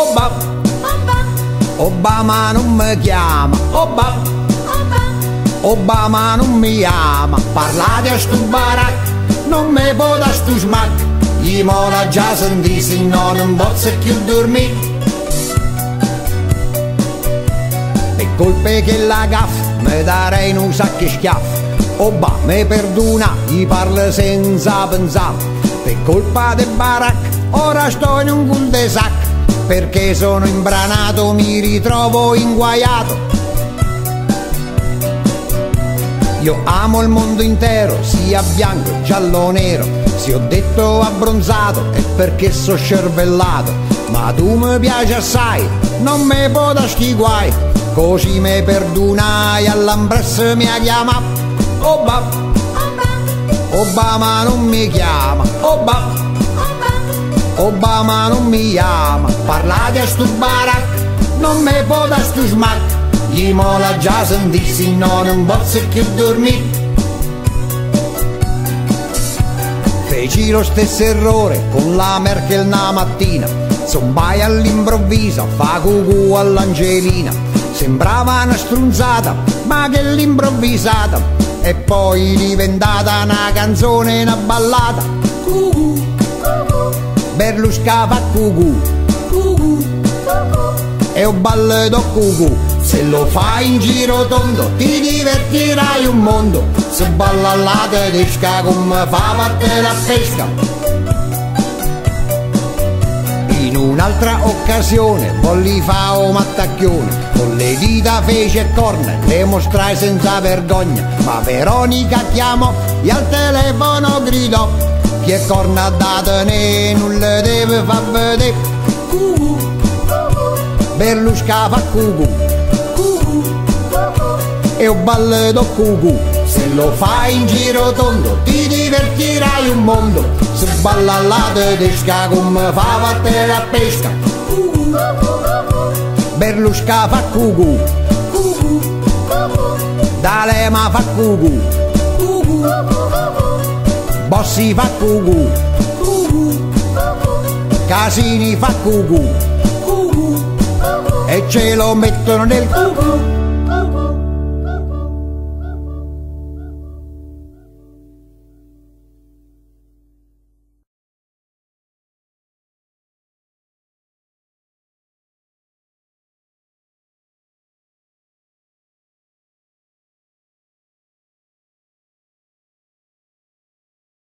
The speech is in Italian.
Obama, Obama. Non mi chiama, Obama, Obama. Non mi ama, parlate a sto barac, non mi poda sto smac, gli mola già sentì, se no non posso più dormire. E colpe che la gaff, mi darei un sacco schiaffo, Obama mi perdona, gli parla senza pensare, per colpa del barac, ora sto in un cul de sac, perché sono imbranato, mi ritrovo inguaiato. Io amo il mondo intero, sia bianco, giallo nero. Se ho detto abbronzato è perché so scervellato. Ma tu mi piaci assai, non me poda sti guai. Così me perdonai, all'ambress mi ha chiamato. Obama, Obama non mi chiama. Obama, Obama non mi chiama. Parlate a sto barac, non me poda sto smac. Gli mola già sentissi, no non posso più dormire. Feci lo stesso errore con la Merkel una mattina. Zombai all'improvviso, fa cucù all'Angelina. Sembrava una strunzata, ma che l'improvvisata. E poi diventata una canzone, una ballata. Cucù, Berlusca fa cucù. E ho ballato cucù. Se lo fai in giro tondo ti divertirai un mondo. Se balla la tedesca come fa parte la pesca. In un'altra occasione volli fa un mattacchione. Con le dita fece e corna le mostrai senza vergogna. Ma Veronica chiamò e al telefono gridò Che corna ha dato ne non le deve far vedere. Berlusca fa cucù e ho ballato cucù Se lo fai in giro tondo ti divertirai un mondo. Se balla la tedesca come fa parte la pesca? Berlusca fa cucù D'Alema fa cucù Bossi fa cucù. Casini fa cucù. E ce lo mettono nel cucù